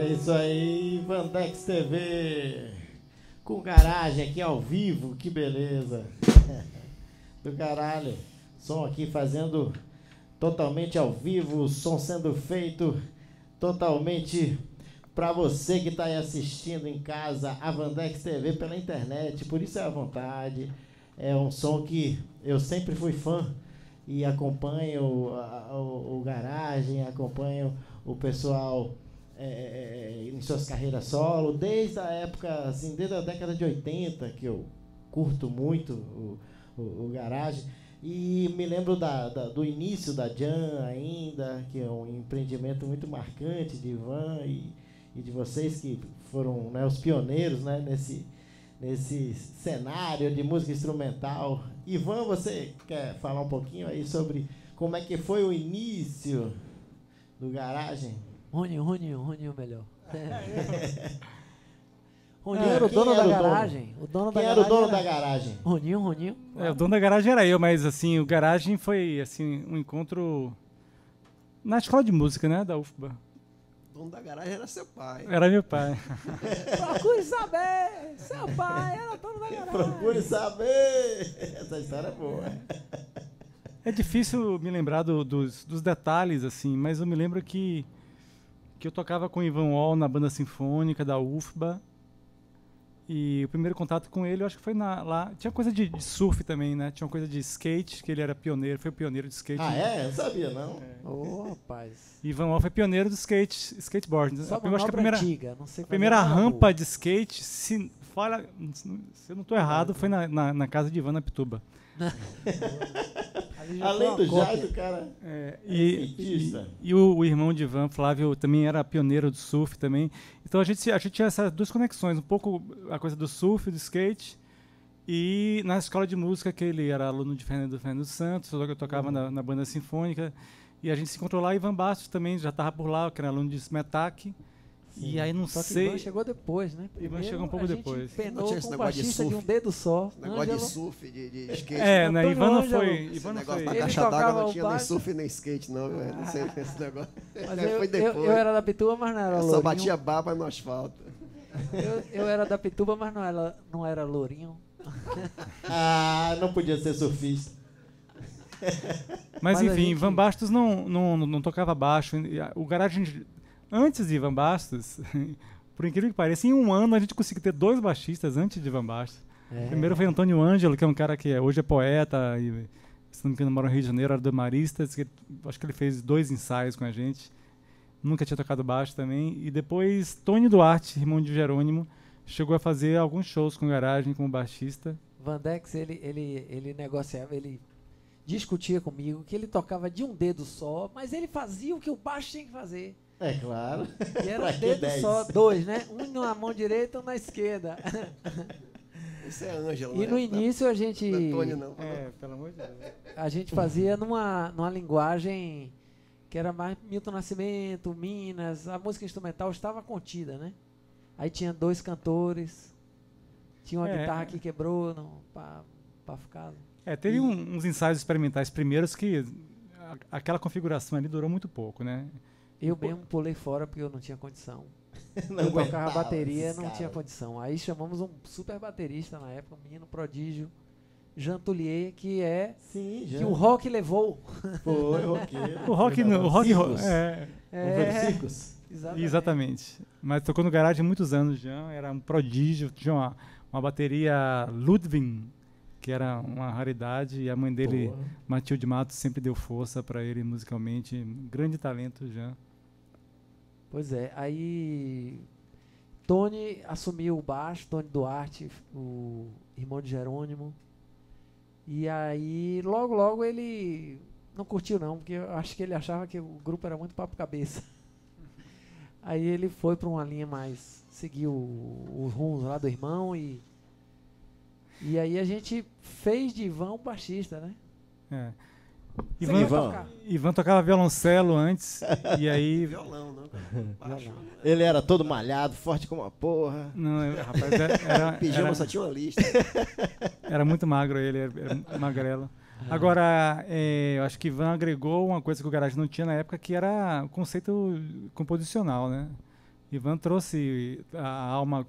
isso aí, Vandex TV. Com garagem aqui ao vivo, que beleza. Do caralho. Som aqui fazendo totalmente ao vivo, som sendo feito totalmente para você que está aí assistindo em casa a Vandex TV pela internet. Por isso é à vontade. É um som que eu sempre fui fã e acompanho o, o, o garagem, acompanho o pessoal é, é, é, em suas carreiras solo, desde a época, assim, desde a década de 80, que eu curto muito o, o, o garagem. E me lembro da, da, do início da Jan ainda, que é um empreendimento muito marcante de Ivan e, e de vocês que foram né, os pioneiros né, nesse, nesse cenário de música instrumental. Ivan, você quer falar um pouquinho aí sobre como é que foi o início do garagem? Roninho, Roninho, Roninho melhor. Roninho era o dono da garagem. O dono Quem era o dono da garagem? Roninho, Roninho. É, o dono da garagem era eu, mas assim, o garagem foi assim, um encontro na escola de música, né, da UFBA. O dono da garagem era seu pai. Era meu pai. Procure saber! Seu pai era dono da garagem. Procure saber! Essa história é boa. É difícil me lembrar do, dos, dos detalhes, assim, mas eu me lembro que que eu tocava com o Ivan Wall na banda sinfônica da UFBA. E o primeiro contato com ele, eu acho que foi na, lá. Tinha coisa de, de, surf também, né? Tinha uma coisa de skate, que ele era pioneiro, foi o pioneiro de skate. Ah, é? Eu não sabia, não. É. Ô, oh, rapaz. Ivan Wall foi pioneiro do skate, skateboard. Só eu acho que a primeira, antiga, não sei a primeira rampa de skate, se, fala, se eu não estou errado, foi na, na, na casa de Ivan na Pituba. Além do Jair, o cara é, e, e, e, o, o, irmão de Ivan, Flávio, também era pioneiro do surf também. Então a gente, a gente tinha essas duas conexões, um pouco a coisa do surf, do skate, e na escola de música, que ele era aluno de Fernando, Fernando Santos, eu tocava uhum. na, na, banda sinfônica, e a gente se encontrou lá, Ivan Bastos também já estava por lá, que era aluno de Smetac. Sim. E aí não só sei. Ivan chegou depois, né? Primeiro, Ivan chegou um pouco depois. Penou com um baixista de, de, um dedo só. Negócio Angelo. de surf, de, de skate. É, né? Ivan não foi. Ivan não foi. Na caixa d'água não tinha nem surf nem skate, não, velho. Não sei esse negócio. Mas eu, foi depois. Eu, eu, era da Pituba, mas não era lourinho. Só batia baba no asfalto. Eu, eu era da Pituba, mas não era, não era lourinho. ah, não podia ser surfista. Mas, mas enfim, gente... Van Bastos não, não, não, não tocava baixo. O garagem antes de Van Bastos, por incrível que pareça, em um ano a gente conseguiu ter dois baixistas antes de Van Bastos. É. Primeiro foi Antônio Ângelo, que é um cara que hoje é poeta e, se não me engano, mora no Rio de Janeiro, era do Maristas. Que, acho que ele fez dois ensaios com a gente. Nunca tinha tocado baixo também. E depois, Tony Duarte, irmão de Jerônimo, chegou a fazer alguns shows com garagem como baixista. Vandex, ele, ele, ele negociava, ele discutia comigo que ele tocava de um dedo só, mas ele fazia o que o baixo tinha que fazer. É claro. E era um dedo só, dois, né? Um na mão direita e um na esquerda. Isso é Ângelo, E né? no início a gente. Não é Tony, não. É, pelo amor de Deus. A gente fazia numa, numa linguagem que era mais Milton Nascimento, Minas, a música instrumental estava contida, né? Aí tinha dois cantores, tinha uma é. guitarra que quebrou para ficar. É, teve e... um, uns ensaios experimentais primeiros que a, aquela configuração ali durou muito pouco, né? Eu mesmo pulei fora porque eu não tinha condição. não eu tocava bateria, não tinha condição. Aí chamamos um super baterista na época, um menino prodígio, Jean Tullier, que é Sim, que o rock levou. Foi, roqueiro. o rock, no, o rock é, é, exatamente. exatamente. Mas tocou no garagem há muitos anos, Jean, era um prodígio, tinha uma, uma bateria Ludwig que era uma raridade e a mãe dele, Porra. Matilde Matos, sempre deu força para ele musicalmente, grande talento já. Pois é, aí Tony assumiu o baixo, Tony Duarte, o irmão de Jerônimo. E aí, logo, logo ele não curtiu não, porque eu acho que ele achava que o grupo era muito papo cabeça. aí ele foi para uma linha mais, seguiu os rumos lá do irmão e e aí a gente fez de Ivan um baixista, né? É. Ivan, Ivan. Ivan tocava violoncelo antes, e aí... Violão, não? Violão. Ele era todo malhado, forte como uma porra. Não, eu, rapaz, era... era Pijama era, só tinha uma lista. Era muito magro ele, era, era magrelo. Ah. Agora, é, eu acho que Ivan agregou uma coisa que o Garage não tinha na época, que era o conceito composicional, né? Ivan trouxe a alma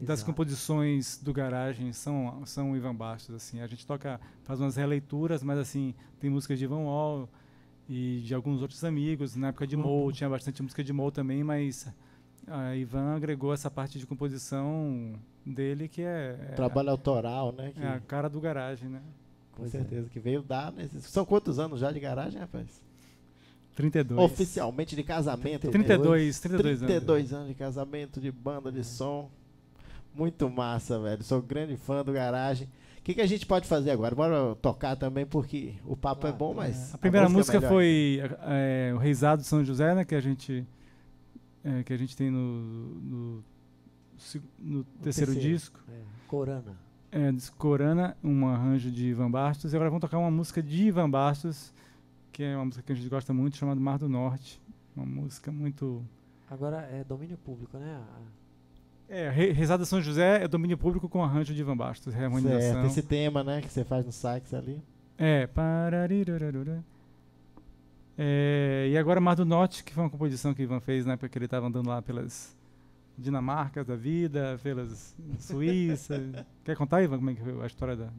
das Exato. composições do garagem são são Ivan Bastos assim a gente toca faz umas releituras mas assim tem músicas de Ivan Wall e de alguns outros amigos na época de uhum. Mo tinha bastante música de Mo também mas a Ivan agregou essa parte de composição dele que é, é trabalho autoral né que é a cara do garagem né com pois é. certeza é. que veio dar nesses... são quantos anos já de garagem rapaz 32 oficialmente de casamento 32 32, 32 anos. anos de casamento de banda de som muito massa, velho. Sou grande fã do Garagem. O que, que a gente pode fazer agora? Bora tocar também, porque o papo é bom, mas. A primeira a música, é música é foi é, O Reisado São José, né? Que a gente, é, que a gente tem no, no, no terceiro, terceiro, disco. É, Corana. É, Corana, um arranjo de Ivan Bastos. E agora vamos tocar uma música de Ivan Bastos, que é uma música que a gente gosta muito, chamada Mar do Norte. Uma música muito. Agora é domínio público, né? É, Rezada São José é domínio público com arranjo de Van Bastos, harmonização. Certo, esse tema, né, que você faz no sax ali. É, é, e agora Mar do Norte, que foi uma composição que Ivan fez na época que ele estava andando lá pelas Dinamarcas da vida, pelas Suíça. Quer contar, Ivan, como é que foi a história da...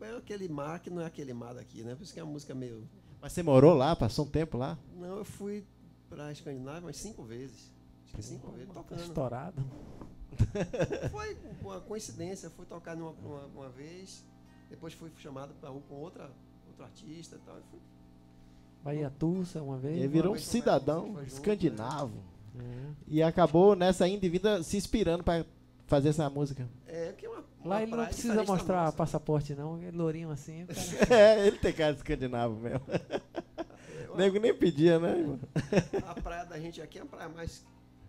É, é aquele mar que não é aquele mar daqui, né? Por isso que é uma música meio... Mas você morou lá, passou um tempo lá? Não, eu fui para a Escandinávia umas cinco vezes. Acho que cinco vezes tocando. Estourado. Foi uma coincidência, fui tocar numa, uma, uma vez, depois fui chamado para um com outra, outro artista e tal. Fui... Bahia Tussa uma vez. Ele virou um cidadão junto, escandinavo. Né? E acabou nessa ida e vinda se inspirando para fazer essa música. É, porque é uma, uma Lá ele não precisa mostrar passaporte, não. Ele lourinho assim. é, ele tem cara de escandinavo mesmo. O nego nem pedia, né? A praia da gente aqui é a praia mais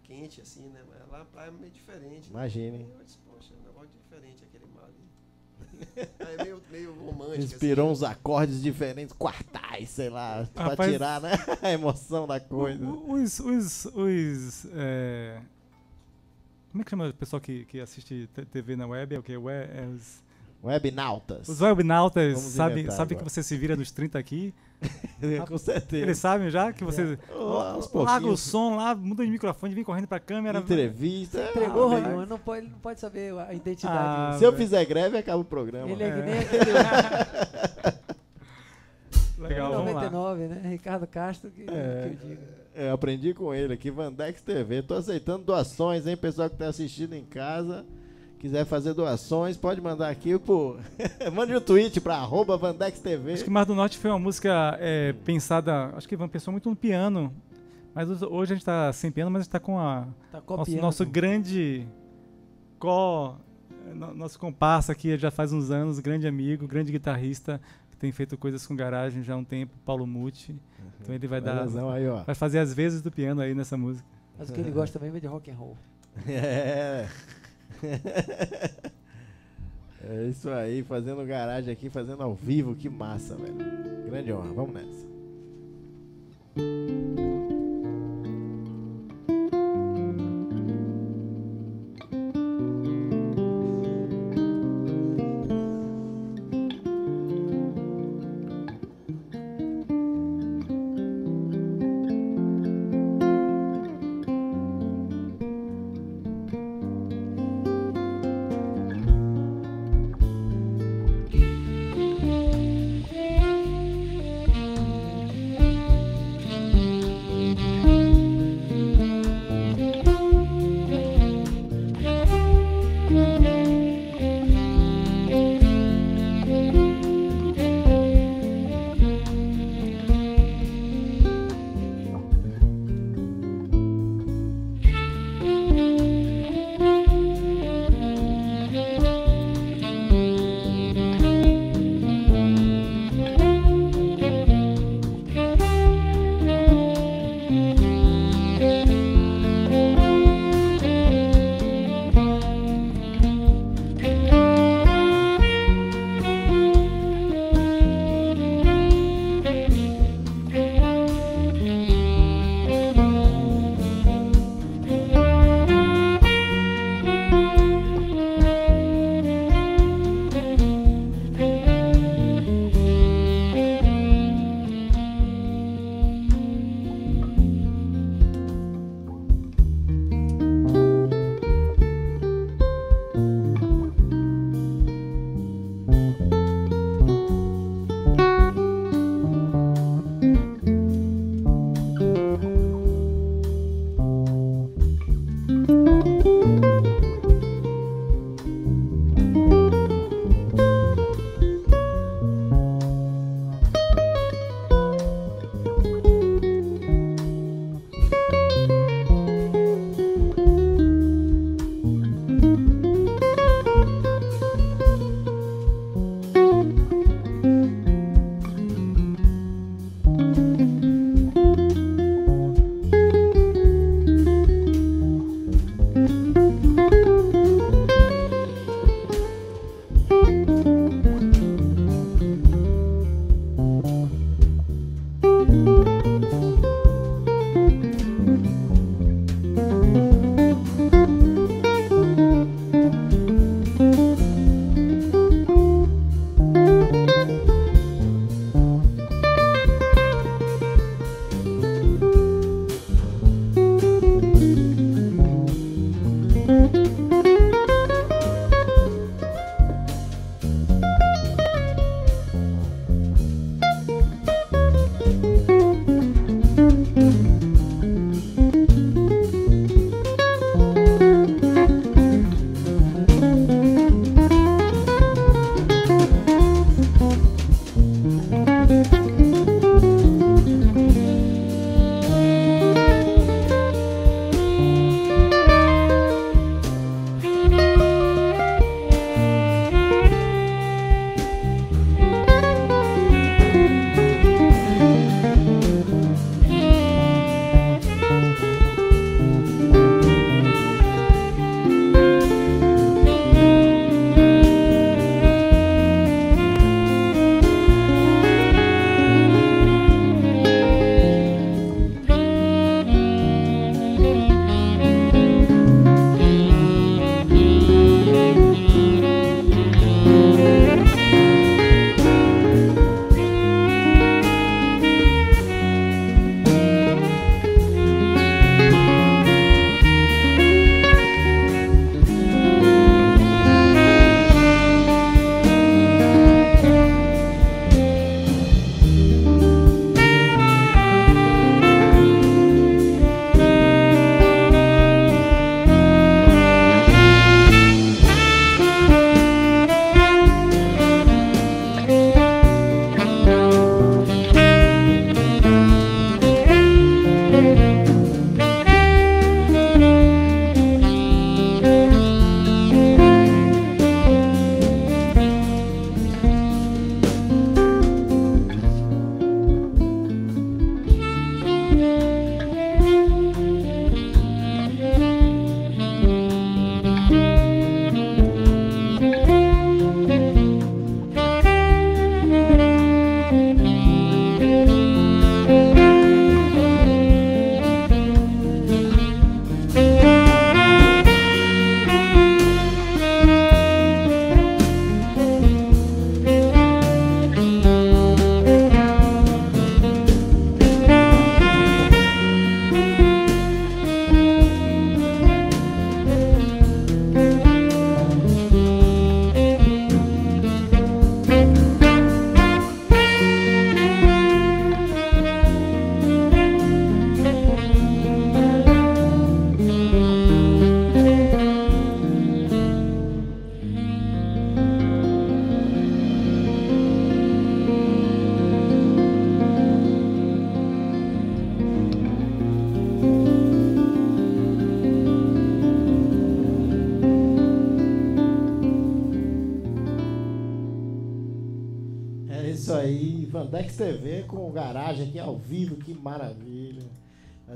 quente, assim, né? Mas lá a praia é meio diferente. Imagine. Né? Eu disse, poxa, é um negócio diferente aquele mar ali. é meio, meio romântico. Inspirou assim, uns acordes diferentes, quartais, sei lá, Rapaz, pra tirar né? a emoção da coisa. Os. os, os é... Como é que chama o pessoal que, que assiste TV na web? É o que? É os Webnautas. Os webnautas sabem sabe que você se vira nos 30 aqui. Com certeza. Eles sabem já que você oh, larga o som lá, muda de microfone, vem correndo pra câmera. Entrevista. Você entregou, ah, Rodrigo, não pode, não pode saber a identidade. Ah, Se eu fizer greve, acaba o programa. Ele é, é. que nem aquele... Legal, 99, né? Ricardo Castro, que, é, que eu digo. Eu aprendi com ele aqui, Vandex TV. Tô aceitando doações, hein, pessoal que tá assistindo em casa quiser fazer doações, pode mandar aqui por. Mande um tweet para arroba VandexTV. Acho que Mar do Norte foi uma música é, pensada. Acho que Ivan pensou muito no piano. Mas hoje a gente está sem piano, mas a gente está com a. Tá nosso, nosso grande. Co, nosso comparsa aqui já faz uns anos, grande amigo, grande guitarrista, que tem feito coisas com garagem já há um tempo, Paulo Muti. Uhum. Então ele vai dar. Aí, vai fazer as vezes do piano aí nessa música. Mas o que ele gosta também é de rock and roll. É. é isso aí, fazendo garagem aqui, fazendo ao vivo, que massa, velho. Grande honra, vamos nessa.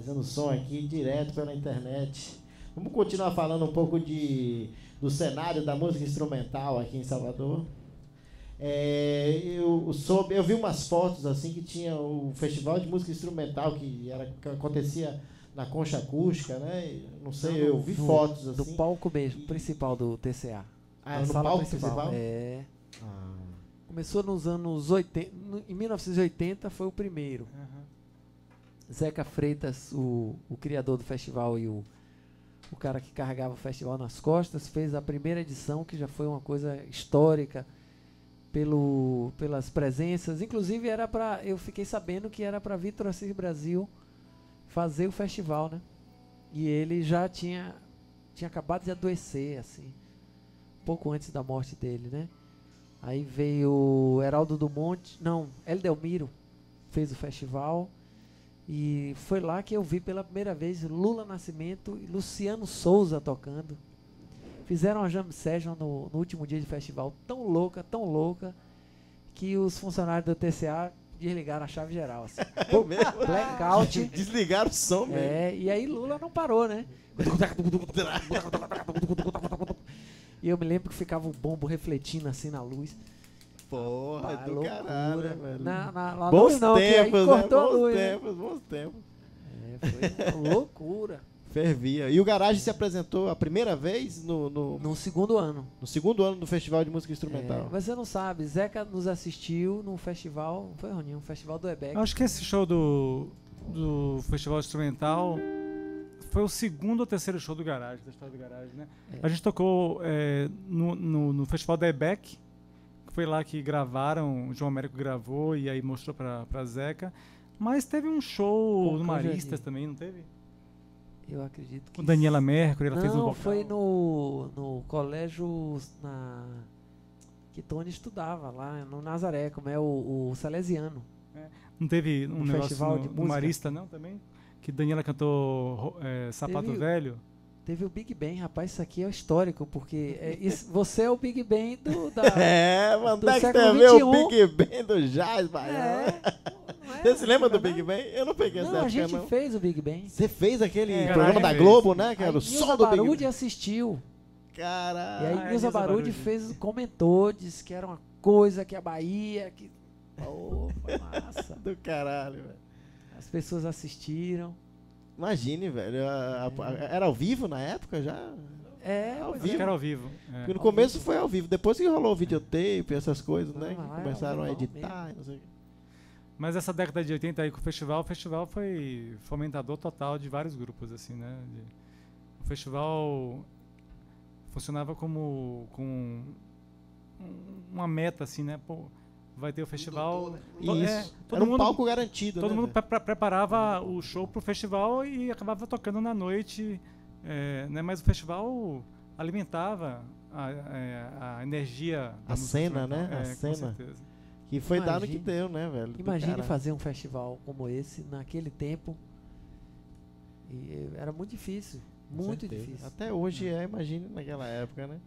Fazendo som aqui direto pela internet. Vamos continuar falando um pouco de, do cenário da música instrumental aqui em Salvador. É, eu, soube, eu vi umas fotos assim que tinha o festival de música instrumental que, era, que acontecia na concha acústica, né? Não sei, eu vi fotos assim. Do palco mesmo, principal do TCA. Ah, no palco principal? principal? É. Ah. Começou nos anos 80. Em 1980 foi o primeiro. Uhum. Zeca Freitas, o, o criador do festival e o, o cara que carregava o festival nas costas, fez a primeira edição, que já foi uma coisa histórica pelo, pelas presenças. Inclusive era para, eu fiquei sabendo que era para Vitor Assis Brasil fazer o festival, né? E ele já tinha tinha acabado de adoecer assim, pouco antes da morte dele, né? Aí veio Heraldo do Monte, não, Eldelmiro fez o festival. E foi lá que eu vi pela primeira vez Lula Nascimento e Luciano Souza tocando. Fizeram uma jam session no, no último dia de festival, tão louca, tão louca, que os funcionários do TCA desligaram a chave geral. Assim. É Blackout. Desligaram o som mesmo. É, e aí Lula não parou, né? E eu me lembro que ficava o bombo refletindo assim na luz. Porra, do loucura. caralho, velho. Na, na, na bons não, tempos, né? Bons luz, tempos, né? bons tempos. É, foi loucura. Fervia. E o Garage se apresentou a primeira vez no, no... No segundo ano. No segundo ano do Festival de Música Instrumental. É, você não sabe, Zeca nos assistiu num festival, foi Roninho, um festival do EBEC. Acho que esse show do, do Festival Instrumental foi o segundo ou terceiro show do Garage, da história do Garage, né? É. A gente tocou é, no, no, no, festival da EBEC, foi lá que gravaram, o João Américo gravou e aí mostrou pra, pra Zeca. Mas teve um show no Maristas também, não teve? Eu acredito que. Com Daniela Mercury, ela não, fez um vocal. foi no, no colégio na, que Tony estudava, lá no Nazaré, como é o, o Salesiano. É. Não teve um, um negócio festival no, no Marista, não, também? que Daniela cantou é, Sapato teve, Velho. Teve o Big Ben, rapaz, isso aqui é histórico, porque é, isso, você é o Big Ben do, da, é, mano, do século XXI. o Big Ben do jazz, baiano. É, é, Você se lembra do Big Ben? Eu não peguei não, essa época, a gente não. fez o Big Ben. Você fez aquele é, programa da Globo, né? Que era o som do Big Ben. assistiu. Caralho. E aí Nilza Barudi fez, comentou, disse que era uma coisa que a Bahia... Que... Oh, foi massa. do caralho, velho. As pessoas assistiram. Imagine, velho. A, a, era ao vivo na época já? É, ao vivo. era ao vivo. É. Porque no ao começo vivo. foi ao vivo. Depois que rolou o videotape, essas coisas, né? Ah, começaram a editar, não sei Mas essa década de 80 aí com o festival, o festival foi fomentador total de vários grupos, assim, né? De, o festival funcionava como com uma meta, assim, né? Pô, vai ter o festival. Né? Isso. É, todo Era um mundo, palco garantido. Todo né, mundo pre preparava o show pro festival e acabava tocando na noite. É, né, mas o festival alimentava a, é, a energia. A cena, né? É, a cena. certeza. Que foi imagine, dado que deu, né, velho? Imagine fazer um festival como esse naquele tempo. E era muito difícil. Muito difícil. Até hoje é, imagine naquela época, né?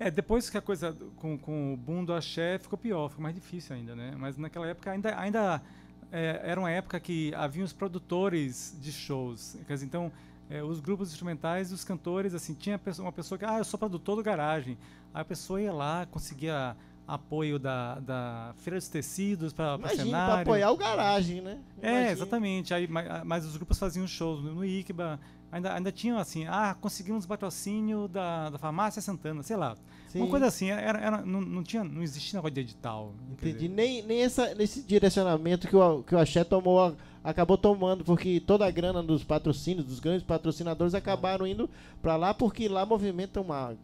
É, depois que a coisa com, com o boom do axé ficou pior, ficou mais difícil ainda, né? Mas naquela época ainda, ainda é, era uma época que havia os produtores de shows. Quer dizer, então, é, os grupos instrumentais e os cantores, assim, tinha uma pessoa que, ah, eu sou produtor do garagem. Aí a pessoa ia lá, conseguia apoio da, da Feira dos Tecidos para cenário. para apoiar o garagem, né? É, exatamente. Aí, mas, mas, os grupos faziam shows no, no ICBA, ainda, ainda tinham assim, ah, conseguimos patrocínio da, da farmácia Santana, sei lá. Sim. Uma coisa assim, era, era, não, não, tinha, não existia negócio de edital. Entendi. Nem, nem essa, nesse direcionamento que o, que o Axé tomou, acabou tomando, porque toda a grana dos patrocínios, dos grandes patrocinadores, acabaram indo para lá, porque lá movimenta uma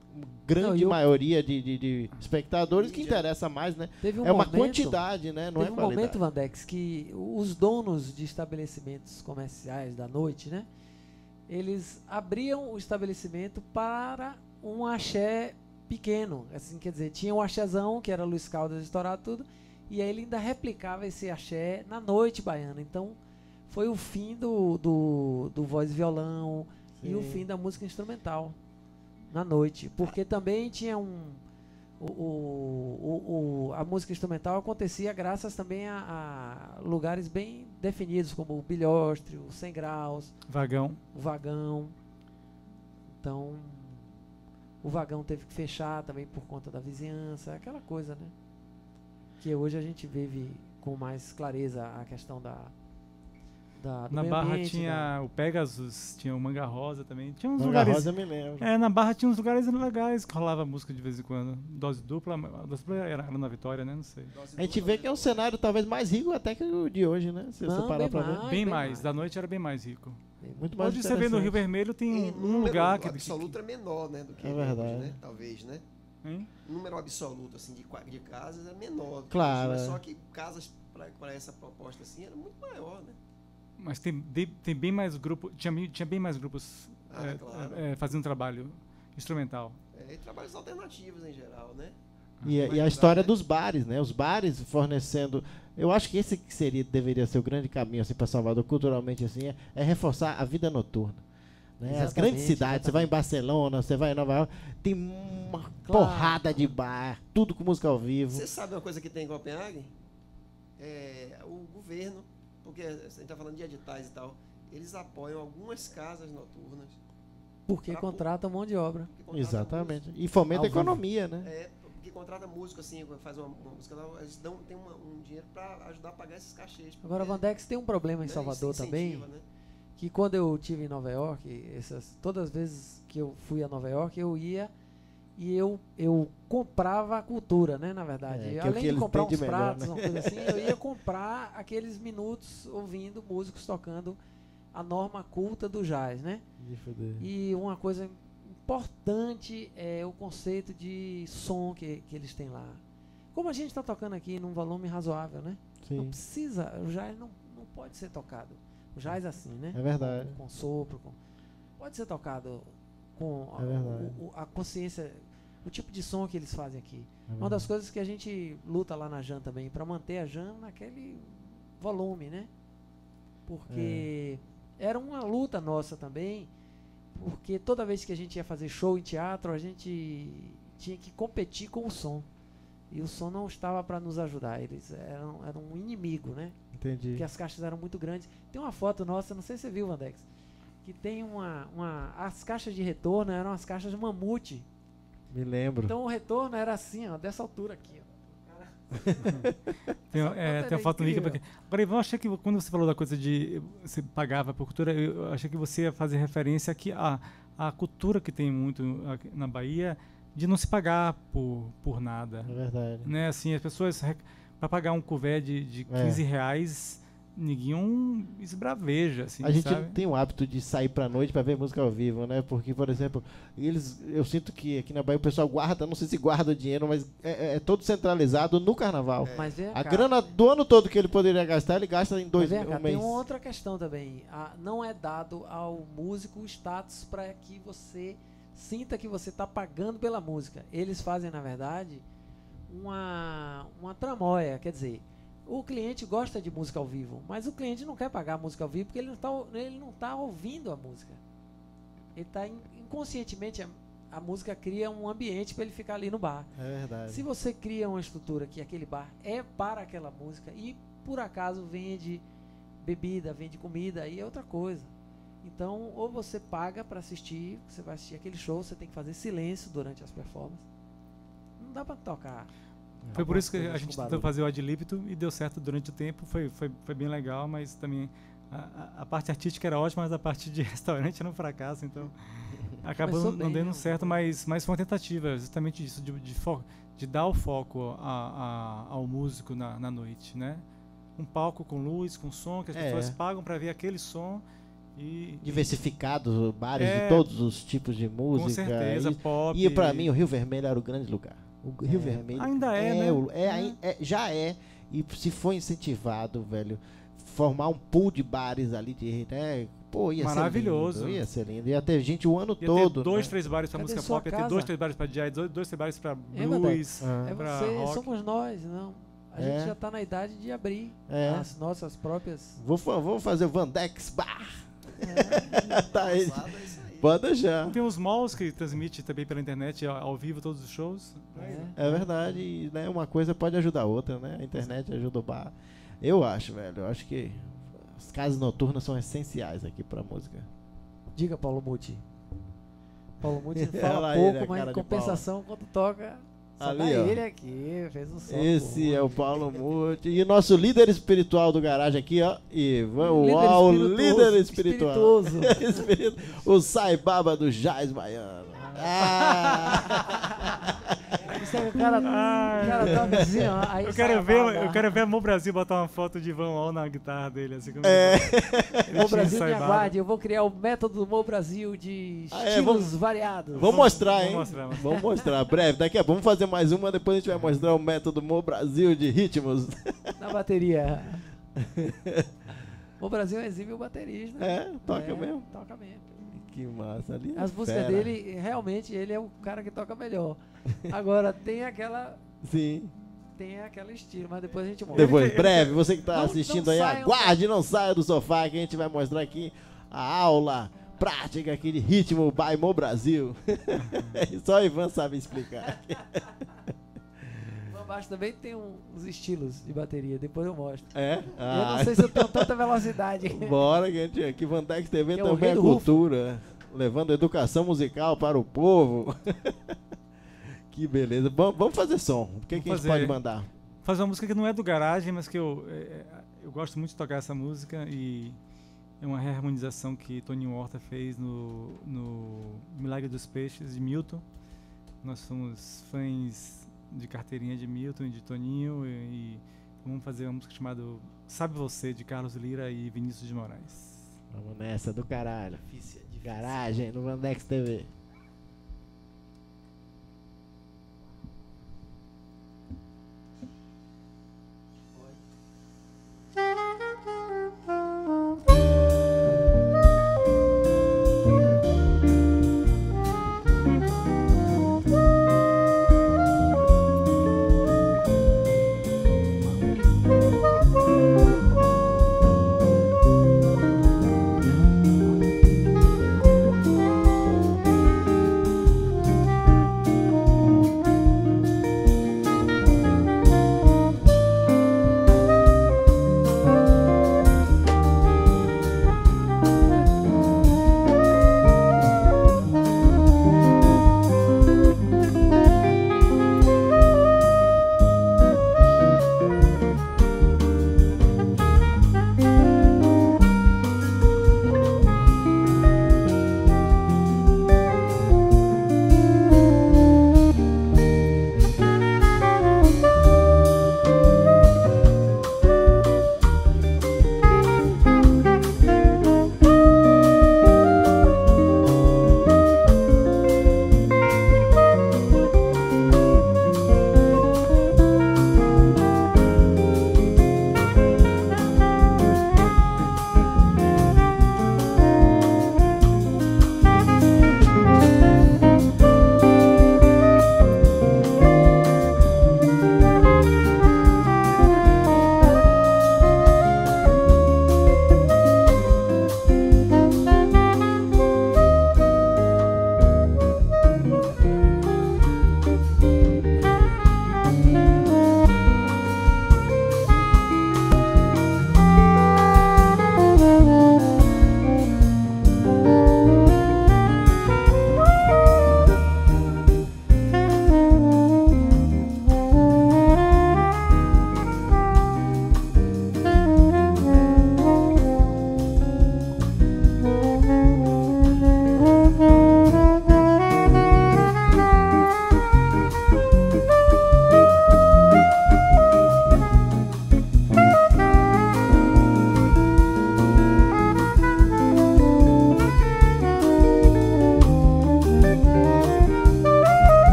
grande não, maioria de, de, de, espectadores que interessa mais, né? Teve um é uma quantidade, né? Não teve é um momento, Vandex, que os donos de estabelecimentos comerciais da noite, né? Eles abriam o estabelecimento para um axé pequeno. Assim, quer dizer, tinha o axézão, que era Luiz Caldas estourado tudo, e aí ele ainda replicava esse axé na noite baiana. Então, foi o fim do, do, do voz e violão Sim. e o fim da música instrumental na noite. Porque também tinha um, o, o, o, a música instrumental acontecia graças também a, a, lugares bem definidos, como o bilhostre, o 100 graus, vagão. o vagão. Então, o vagão teve que fechar também por conta da vizinhança, aquela coisa, né? Que hoje a gente vive com mais clareza a questão da, da na Barra ambiente, tinha da... o Pegasus, tinha o Manga Rosa também. Tinha uns Manga lugares. Rosa me lembro. É, na Barra tinha uns lugares legais que rolava música de vez em quando. Dose dupla, dose dupla era, era na Vitória, né? Não sei. A gente vê que é um cenário talvez mais rico até que o de hoje, né? Se Não, você parar pra mais, ver. Bem, bem mais. mais, da noite era bem mais rico. Muito mais Hoje você vê no Rio Vermelho tem um lugar que. O absoluto é menor, né? Do que é verdade. Hoje, né? Talvez, né? Hein? O número absoluto assim, de, de casas é menor. Claro. Hoje, é. Só que casas para essa proposta assim era muito maior, né? Mas tem, tem bem mais grupos, tinha, tinha bem mais grupos ah, é, claro. é, fazendo trabalho instrumental. É, e trabalhos alternativos em geral, né? E, e a história dos bares, né? Os bares fornecendo. Eu acho que esse que seria, deveria ser o grande caminho assim, para Salvador, culturalmente, assim, é, é, reforçar a vida noturna. Né? As grandes cidades, exatamente. você vai em Barcelona, você vai em Nova York, tem uma claro. porrada de bar, tudo com música ao vivo. Você sabe uma coisa que tem em Copenhague? É, o governo porque a gente está falando de editais e tal, eles apoiam algumas casas noturnas. Porque contratam mão de obra. Exatamente. Músico. E fomenta a economia, né? É, porque contrata músico assim, faz uma, uma música lá, eles dão, tem uma, um dinheiro para ajudar a pagar esses cachês. Agora, Vandex tem um problema em né, Salvador também. Né? Que quando eu tive em Nova York, essas, todas as vezes que eu fui a Nova York, eu ia e eu, eu comprava a cultura, né, na verdade. É, Além de comprar uns pratos, melhor, né? uma coisa assim, eu ia comprar aqueles minutos ouvindo músicos tocando a norma culta do jazz, né? E uma coisa importante é o conceito de som que, que eles têm lá. Como a gente está tocando aqui num volume razoável, né? Sim. Não precisa, o jazz não, não pode ser tocado. O jazz assim, né? É verdade. Com, com sopro, com, pode ser tocado com é a, a, consciência, o tipo de som que eles fazem aqui. É Uma das coisas que a gente luta lá na Jan também, para manter a Jan naquele volume, né? Porque é. era uma luta nossa também, porque toda vez que a gente ia fazer show em teatro, a gente tinha que competir com o som. E o som não estava para nos ajudar, eles eram, eram um inimigo, né? Entendi. Porque as caixas eram muito grandes. Tem uma foto nossa, não sei se você viu, Vandex que tem uma, uma. As caixas de retorno eram as caixas de mamute. Me lembro. Então o retorno era assim, ó, dessa altura aqui. Ó. tem, é, tem uma foto líquida aqui. Agora, eu achei que quando você falou da coisa de você pagava por cultura, eu achei que você ia fazer referência aqui à, à cultura que tem muito na Bahia de não se pagar por, por nada. É verdade. Né? Assim, as pessoas, para pagar um couvert de, de 15 é. reais ninguém esbraveja, assim, A gente sabe? não tem o hábito de sair pra noite para ver música ao vivo, né? Porque, por exemplo, eles, eu sinto que aqui na Bahia o pessoal guarda, não sei se guarda o dinheiro, mas é, é, é todo centralizado no carnaval. É. Mas a grana do ano todo que ele poderia gastar, ele gasta em dois meses. um Tem uma outra questão também. A, não é dado ao músico o status para que você sinta que você está pagando pela música. Eles fazem, na verdade, uma, uma tramóia, quer dizer o cliente gosta de música ao vivo, mas o cliente não quer pagar a música ao vivo porque ele não está ele não tá ouvindo a música. Ele está inconscientemente a, a, música cria um ambiente para ele ficar ali no bar. É verdade. Se você cria uma estrutura que aquele bar é para aquela música e por acaso vende bebida, vende comida, aí é outra coisa. Então, ou você paga para assistir, você vai assistir aquele show, você tem que fazer silêncio durante as performances. Não dá para tocar foi por isso que a gente tentou fazer o Adlibito e deu certo durante o tempo, foi, foi, foi bem legal, mas também a, a, parte artística era ótima, mas a parte de restaurante era um fracasso, então acabou não, dando certo, mas, mas foi uma tentativa justamente disso, de, de, de dar o foco a, a, ao músico na, na noite, né? Um palco com luz, com som, que as é. pessoas pagam para ver aquele som e, diversificados, bares é, de todos os tipos de música. Com certeza, e, pop. E para mim o Rio Vermelho era o grande lugar. O Rio é. Vermelho ainda é, é, né? é, é, é, já é e se for incentivado, velho, formar um pool de bares ali de, né? Pô, ia Maravilhoso. ser lindo, ia ser lindo. Ia ter gente o ano ia todo. Ter dois, né? três bares pra Cadê música pop, ia ter dois, três bares pra jazz, dois, dois três bares pra blues, é, é você, rock. somos nós, não. A é. gente já tá na idade de abrir é. as nossas próprias. Vou, vou fazer o Vandex Bar. É. tá aí. Pode deixar. Tem os malls que transmite também pela internet ao, vivo todos os shows. É, é verdade, e, né, uma coisa pode ajudar a outra, né? A internet ajuda o bar. Eu acho, velho, eu acho que as casas noturnas são essenciais aqui pra música. Diga, Paulo Muti. Paulo Muti fala pouco, ele, mas em compensação, quando toca, só Ali, tá ó. ele aqui, fez um som. Esse é o Paulo Muti. E nosso líder espiritual do garagem aqui, ó. Ivan Uau, líder espiritual. O Saibaba do Jazz Baiano. Ah. o cara, o cara toca assim, ó. Aí eu, quero ver, eu quero ver a Mo Brasil botar uma foto de Ivan Wall na guitarra dele, assim como é. Mo Brasil me aguarde, eu vou criar o método do Mo Brasil de ah, é, vamos, variados. Vamos mostrar, hein? Vamos mostrar, mostrar. vamos mostrar. Breve, daqui a pouco vamos fazer mais uma, depois a gente vai mostrar o método Mo Brasil de ritmos. Na bateria. Mo Brasil exibe o baterista. É, toca é, mesmo. Toca mesmo. Que massa ali. É As músicas dele, realmente, ele é o cara que toca melhor. Agora, tem aquela. Sim. Tem aquela estilo, mas depois a gente mostra. Depois, breve, você que está assistindo aí, aguarde, não saia do sofá que a gente vai mostrar aqui a aula prática aqui de ritmo Mo Brasil. Só o Ivan sabe explicar. baixo também tem uns estilos de bateria, depois eu mostro. É? Ah. Eu não ah. sei se eu tenho tanta velocidade. Bora, gente. Aqui Vantex TV que é também é cultura. Levando educação musical para o povo. que beleza. Vamos, vamos fazer som. O que, que a gente pode mandar? Fazer uma música que não é do garagem, mas que eu, é, é, eu gosto muito de tocar essa música e é uma reharmonização que Tony Horta fez no, no Milagre dos Peixes de Milton. Nós somos fãs de carteirinha de Milton e de Toninho e, e vamos fazer uma música chamada Sabe Você, de Carlos Lira e Vinícius de Moraes. Vamos nessa do caralho. De garagem no Vandex TV.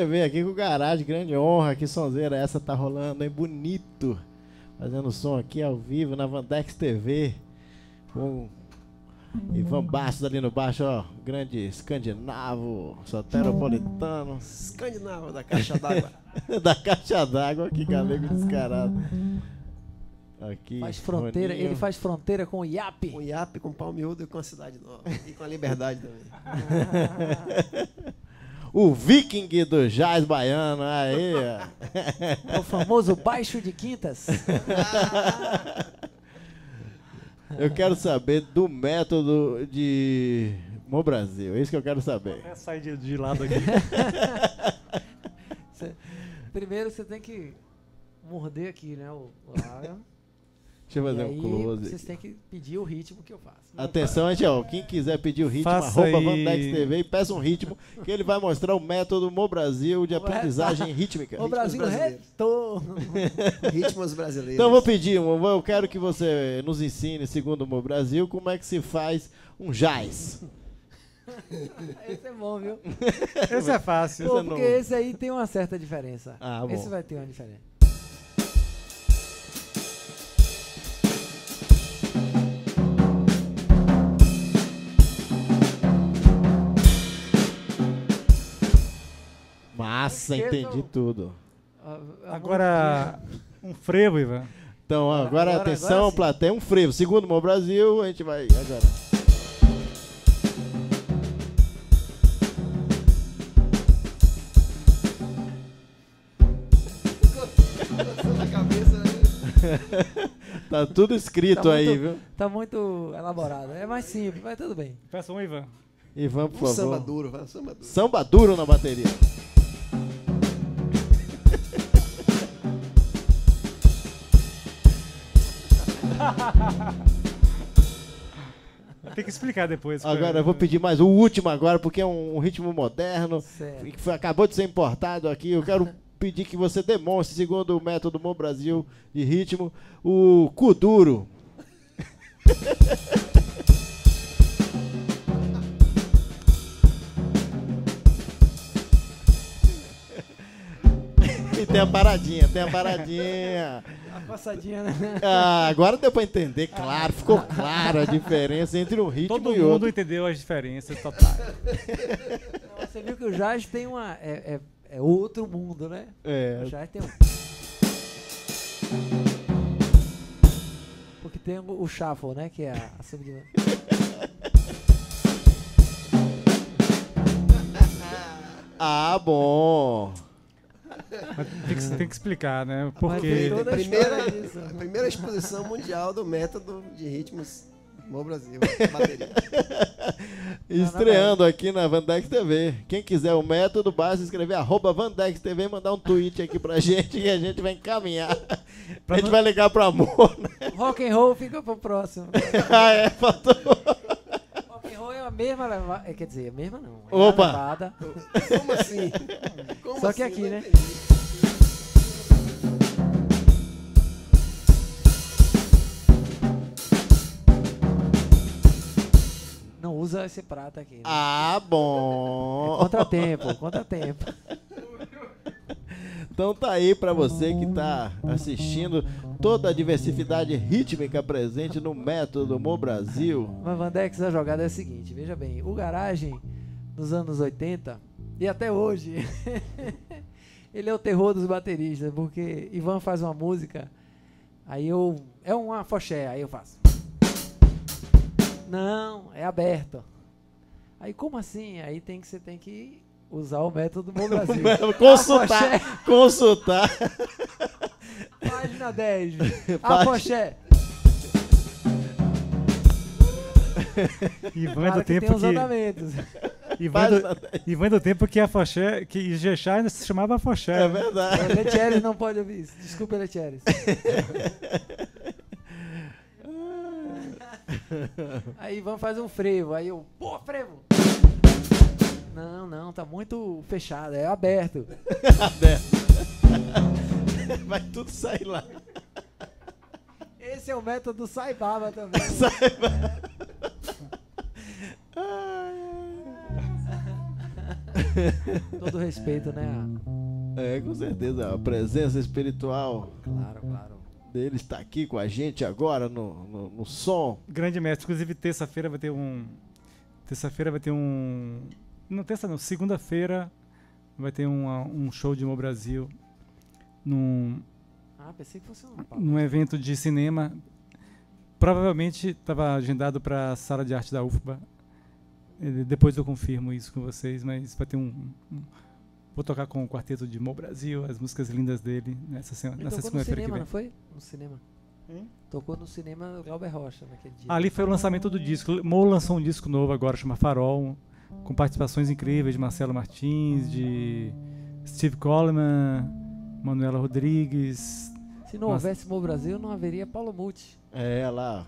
TV aqui com o garagem, grande honra, que sonzeira essa tá rolando, hein? Bonito. Fazendo som aqui ao vivo na Vandex TV. Com Ivan Bastos ali no baixo, ó. Grande escandinavo, soteropolitano. Escandinavo da caixa d'água. da caixa d'água, que galego descarado. Aqui, faz fronteira, Roninho. ele faz fronteira com o IAP. Com o IAP, com o Palmiúdo e com a Cidade Nova. e com a Liberdade também. o viking do jazz baiano, aí. É o famoso baixo de quintas. Eu quero saber do método de Mo Brasil. É isso que eu quero saber. É sair de, de lado aqui. primeiro você tem que morder aqui, né? O, o Deixa eu fazer e um close. Vocês têm que pedir o ritmo que eu faço. Atenção, gente, ó, quem quiser pedir o ritmo, Faça arroba Vandex TV e peça um ritmo, que ele vai mostrar o método Mo Brasil de aprendizagem rítmica. O Brasil reto. Ritmos brasileiros. Então vou pedir, eu quero que você nos ensine, segundo o Mo Brasil, como é que se faz um jazz. esse é bom, viu? esse é fácil. Pô, esse é porque novo. esse aí tem uma certa diferença. Ah, bom. Esse vai ter uma diferença. Massa, entendi tudo. Agora, um frevo, Ivan. Então, agora, agora atenção, agora plateia, um frevo. Segundo o Brasil, a gente vai agora. tá tudo escrito tá aí, muito, viu? Tá muito elaborado. É mais simples, mas tudo bem. Peça um, Ivan. Ivan, por um favor. Samba duro, vai, samba duro. Samba duro na bateria. Tem que explicar depois. Agora eu vou pedir mais o último agora, porque é um, um ritmo moderno. Que foi, acabou de ser importado aqui. Eu quero pedir que você demonstre, segundo o método Mo Brasil de ritmo, o Kuduro. e tem a paradinha, tem a paradinha passadinha, né? Ah, agora deu pra entender, claro, ficou clara a diferença entre um ritmo Todo e outro. Todo mundo entendeu as diferenças totais. Você viu que o jazz tem uma. É, é, é outro mundo, né? É. O jazz tem um. Porque tem o, o shuffle, né? Que é a, a subdivisão. Ah, bom. Tem que, tem que, explicar, né? Porque. A primeira, a primeira exposição mundial do método de ritmos no Brasil. Bateria. Estreando aqui na Vandex TV. Quem quiser o método, basta escrever arroba Vandex TV e mandar um tweet aqui pra gente que a gente vai encaminhar. a gente vai ligar pro amor, né? Rock and roll fica pro próximo. ah, é, faltou a mesma levada. É, quer dizer, a mesma não. É Opa! Levada. Como assim? Como Só assim? que aqui, né? Não usa esse prato aqui. Né? Ah, bom. É contratempo, contratempo. Então tá aí para você que tá assistindo toda a diversidade rítmica presente no método Mo Brasil. Mas Vandex, a jogada é a seguinte, veja bem, o garagem nos anos 80 e até hoje, ele é o terror dos bateristas, porque Ivan faz uma música, aí eu é uma foché, aí eu faço. Não, é aberto. Aí como assim? Aí tem que você tem que usar o método Bom Brasil. consultar. Consultar. Página 10. Apoché. Ivan é do tempo tem que... Ivan, do, Ivan é do tempo que a Foché, que Ijexá ainda se chamava Foché. É verdade. O Letieres não pode ouvir isso. Desculpa, Letieres. aí Ivan faz um frevo. Aí eu, pô, frevo. Não, não, tá muito fechado, é aberto. aberto. Vai tudo sair lá. Esse é o método Saibaba também. Saibaba. Todo respeito, né? É, com certeza. A presença espiritual. Claro, claro. Dele está aqui com a gente agora no, no, no som. Grande mestre. Inclusive, terça-feira vai ter um. Terça-feira vai ter um. Não, terça não. Segunda-feira vai ter um, um show de Mo Brasil. Num. Ah, pensei que fosse um. Num evento de cinema. Provavelmente estava agendado para a sala de arte da UFBA. Depois eu confirmo isso com vocês, mas vai ter um, um Vou tocar com o quarteto de Mo Brasil, as músicas lindas dele nessa, segunda-feira que vem. Não foi? No cinema. Hum? Tocou no cinema Glauber Rocha naquele dia. Ali foi o lançamento do disco. Mo lançou um disco novo agora, chama Farol, com participações incríveis de Marcelo Martins, de Steve Coleman, Manuela Rodrigues. Se não Mas... houvesse Mo Brasil, não haveria Paulo Muti. É, lá.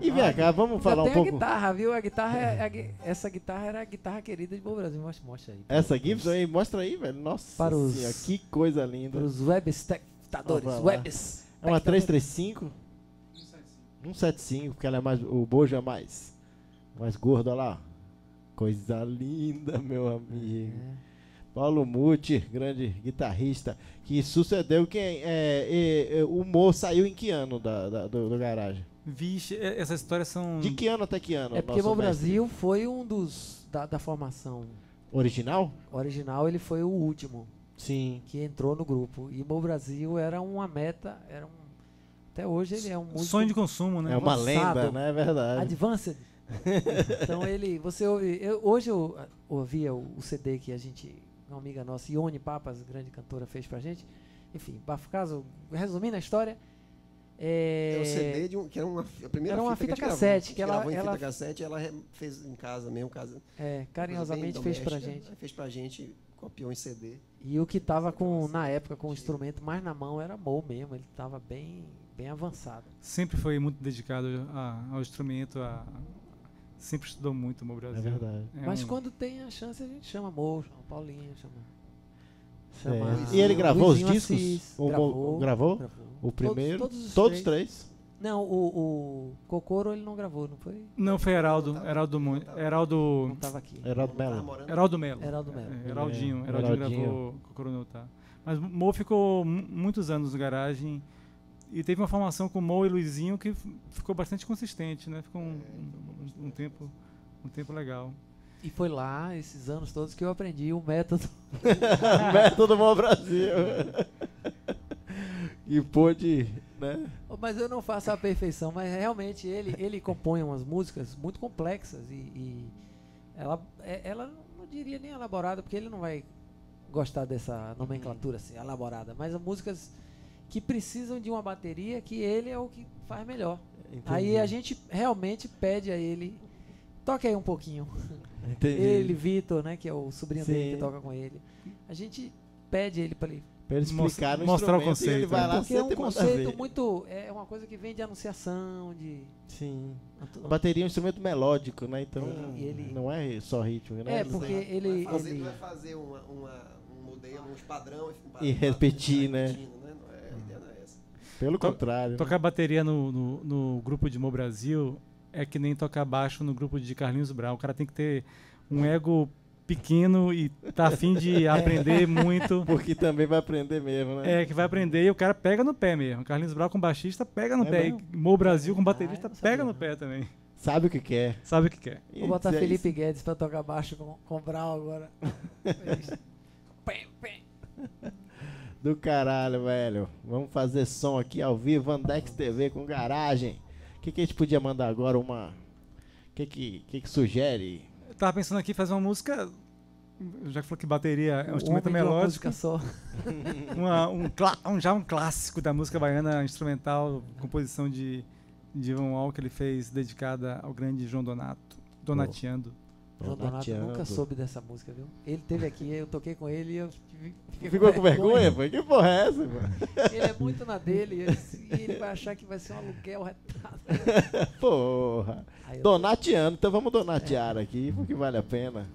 E vem cá, vamos falar um pouco. a guitarra, viu? A guitarra, é, a, essa guitarra era a guitarra querida de Boa Brasil. Mostra, mostra aí. Essa Gibson aí, mostra aí, velho. Nossa para os, senhora, que coisa linda. Para os web espectadores, webs. É uma 335? 175, porque ela é mais. O bojo é mais. Mais gordo, olha lá. Coisa linda, meu amigo. É. Paulo Muti, grande guitarrista, que sucedeu quem? É, é, é, o Mo saiu em que ano da, da do, do garagem? Vixe, essas histórias são. De que ano até que ano? É porque o Brasil foi um dos. Da, da, formação. Original? Original, ele foi o último. Sim. Que entrou no grupo. E o Brasil era uma meta. Era um, até hoje ele é um músico. Sonho de consumo, né? É uma lenda, né? É verdade. Advanced. Então ele. Você ouve. Eu, hoje eu ouvia o, o, CD que a gente. Uma amiga nossa, Ione Papas, grande cantora, fez pra gente. Enfim, para caso, resumindo a história, é... é o CD de um, que era uma a primeira era uma fita, fita cassete que, ela, ela, ela fita cassete ela fez em casa mesmo casa é carinhosamente fez pra gente fez pra gente copiou em CD e o que tava com na época com o instrumento mais na mão era Mo mesmo ele tava bem bem avançado sempre foi muito dedicado a, ao instrumento a, sempre estudou muito Mo Brasil é verdade é mas um... quando tem a chance a gente chama Mo chama Paulinho chama, chama e ele gravou os discos Assis, gravou, gravou? gravou o primeiro? Todos, todos, todos três. três. Não, o, o Cocoro ele não gravou, não foi? Não, foi Heraldo. Heraldo. Heraldo. Não tava aqui. Heraldo Melo. Heraldo Melo. Heraldo Melo. É, Heraldinho. É, Heraldinho, Heraldinho gravou Cocoro não tá. Mas Mo ficou muitos anos no garagem e teve uma formação com Mo e Luizinho que ficou bastante consistente, né? Ficou um, um, um tempo um tempo legal. E foi lá, esses anos todos, que eu aprendi o método. método Mo Brasil. e pôde, né? Mas eu não faço a perfeição, mas realmente ele, ele compõe umas músicas muito complexas e, e ela, é, ela não diria nem elaborada, porque ele não vai gostar dessa nomenclatura assim, elaborada, mas músicas que precisam de uma bateria que ele é o que faz melhor. Entendi. Aí a gente realmente pede a ele, toque aí um pouquinho. Entendi. Ele, Vitor, né, que é o sobrinho Sim. dele que toca com ele. A gente pede ele para ele Pra ele explicar mostrar o conceito. ele vai né? lá Porque é um conceito muito. É uma coisa que vem de anunciação, de. Sim. A bateria é um instrumento melódico, né? Então ele, não é só ritmo, né? É, porque ele. Vai fazer, ele... vai fazer uma, uma, um modelo, uns padrão, um e repetir, né? né? Não Pelo to contrário. Né? Tocar bateria no, no, no, grupo de Mo Brasil é que nem tocar baixo no grupo de Carlinhos Brown. O cara tem que ter um ego pequeno e tá afim de aprender muito. Porque também vai aprender mesmo, né? É, que vai aprender e o cara pega no pé mesmo. Carlinhos Brau com baixista pega no é pé. Mesmo? E Mo Brasil com baterista ah, pega no pé também. Sabe o que quer. Sabe o que quer. Vou botar Felipe Guedes pra tocar baixo com, com Brau agora. Do caralho, velho. Vamos fazer som aqui ao vivo, Andex TV com garagem. O que, que a gente podia mandar agora? Uma. O que, que, que, que sugere? tava pensando aqui fazer uma música. Já que falou que bateria é um instrumento melódico. música só. uma, um, um, já um clássico da música baiana instrumental, composição de, de Ivan Wall que ele fez, dedicada ao grande João Donato, Donatiando. João Donato nunca soube dessa música, viu? Ele teve aqui, eu toquei com ele e eu Ficou com vergonha, pô? Que porra é essa, mano? Ele é muito na dele e ele vai achar que vai ser um aluguel retado. porra. Donateando, então vamos donatear é. aqui, porque vale a pena.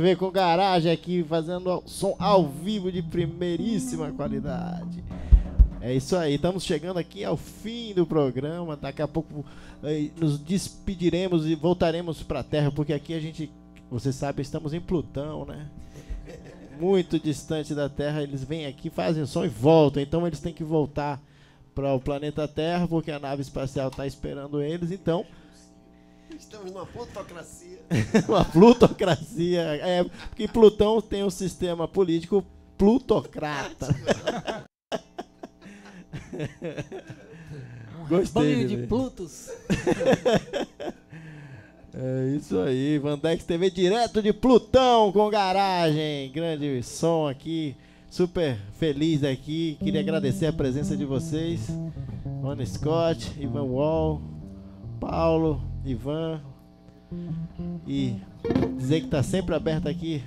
TV com garagem aqui, fazendo som ao vivo de primeiríssima qualidade. É isso aí, estamos chegando aqui ao fim do programa. Daqui a pouco eh, nos despediremos e voltaremos para a Terra, porque aqui a gente, você sabe, estamos em Plutão, né? Muito distante da Terra. Eles vêm aqui, fazem som e voltam. Então eles têm que voltar para o planeta Terra, porque a nave espacial está esperando eles. Então. Estamos numa plutocracia. uma plutocracia. É, porque Plutão tem um sistema político plutocrata. Gostei. Banho de Plutos. é isso aí, Vandex TV direto de Plutão com garagem. Grande som aqui. Super feliz aqui. Queria agradecer a presença de vocês. Ana Scott, Ivan Wall, Paulo, Ivan. E dizer que está sempre aberto aqui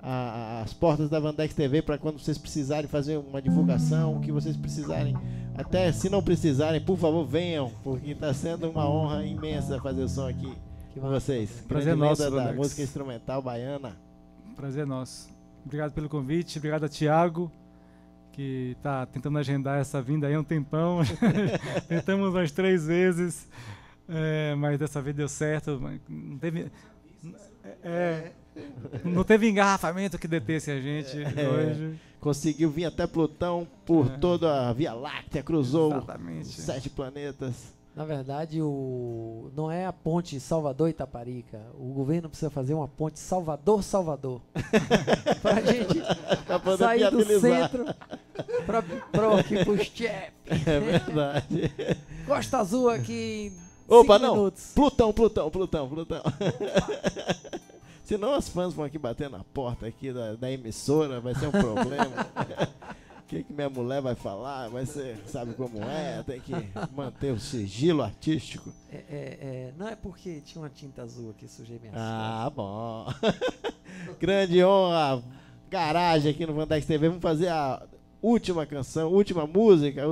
a, as portas da Vandex TV para quando vocês precisarem fazer uma divulgação, o que vocês precisarem. Até se não precisarem, por favor, venham, porque está sendo uma honra imensa fazer o som aqui com vocês. Prazer nosso, da Vandex. música instrumental baiana. Prazer nosso. Obrigado pelo convite, obrigado a Tiago, que está tentando agendar essa vinda aí há um tempão. Tentamos umas três vezes, é, mas dessa vez deu certo. Não teve. É, não teve engarrafamento que detesse a gente é, hoje. Conseguiu vir até Plutão por é. toda a Via Láctea, cruzou Exatamente. sete planetas. Na verdade, o não é a ponte Salvador Itaparica. O governo precisa fazer uma ponte Salvador-Salvador. para a gente pra sair do centro para aqui pro Step. É verdade. Costa Azul aqui em Opa, não. Minutos. Plutão, Plutão, Plutão, Plutão. Senão as fãs vão aqui bater na porta aqui da, da emissora, vai ser um problema. O que, que minha mulher vai falar? Vai ser, sabe como é? Tem que manter o sigilo artístico. É, é, é, não é porque tinha uma tinta azul aqui, sujei minha Ah, bom. Grande honra. Garagem aqui no Vandex TV. Vamos fazer a última canção, última música,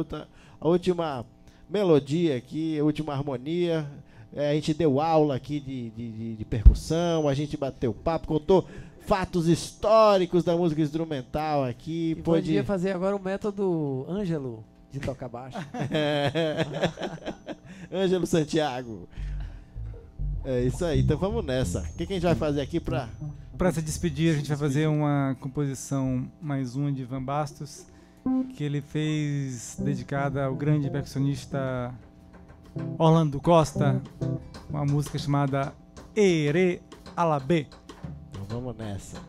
a última melodia aqui, última harmonia. É, a gente deu aula aqui de, de, de, percussão, a gente bateu papo, contou fatos históricos da música instrumental aqui. E pode... podia fazer agora o método Ângelo de tocar baixo. Ângelo Santiago. É isso aí, então vamos nessa. O que, que a gente vai fazer aqui para. Para se despedir, a gente vai fazer uma composição mais uma de Van Bastos, que ele fez dedicada ao grande percussionista Orlando Costa, uma música chamada Ere Alabê. Então vamos nessa.